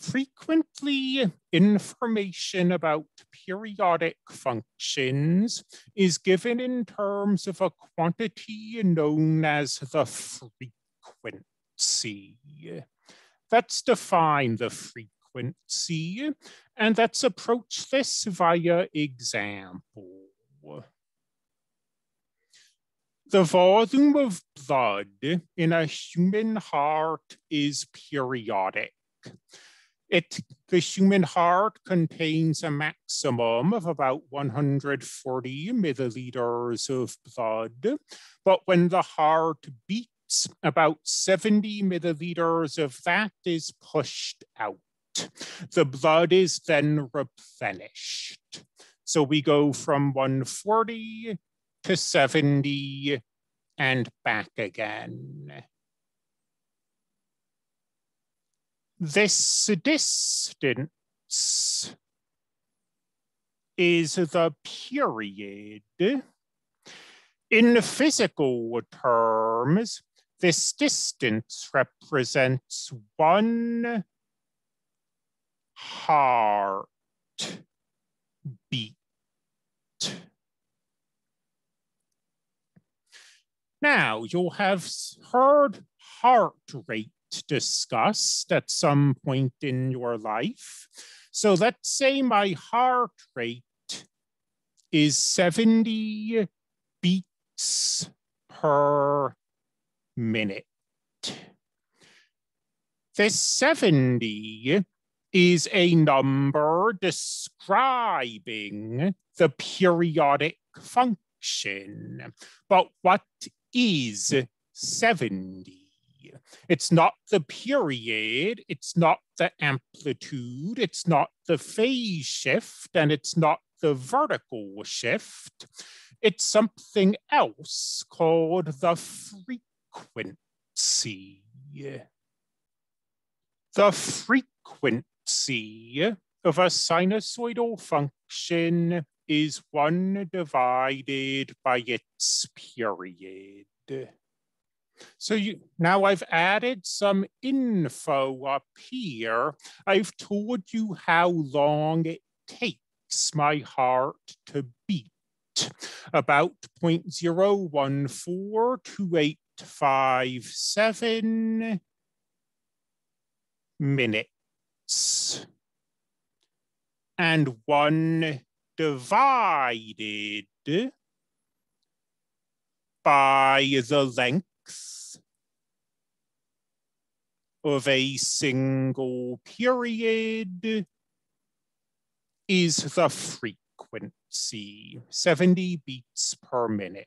frequently information about periodic functions is given in terms of a quantity known as the frequency. Let's define the frequency and let's approach this via example. The volume of blood in a human heart is periodic. It, the human heart contains a maximum of about 140 milliliters of blood, but when the heart beats, about 70 milliliters of that is pushed out. The blood is then replenished. So we go from 140 to 70 and back again. This distance is the period. In physical terms, this distance represents one heart beat. Now, you'll have heard heart rate discussed at some point in your life. So let's say my heart rate is 70 beats per minute. This 70 is a number describing the periodic function. But what is 70? It's not the period, it's not the amplitude, it's not the phase shift, and it's not the vertical shift. It's something else called the frequency. The frequency of a sinusoidal function is one divided by its period. So you, now I've added some info up here. I've told you how long it takes my heart to beat, about 0.0142857 minutes. And one divided by the of a single period is the frequency, 70 beats per minute.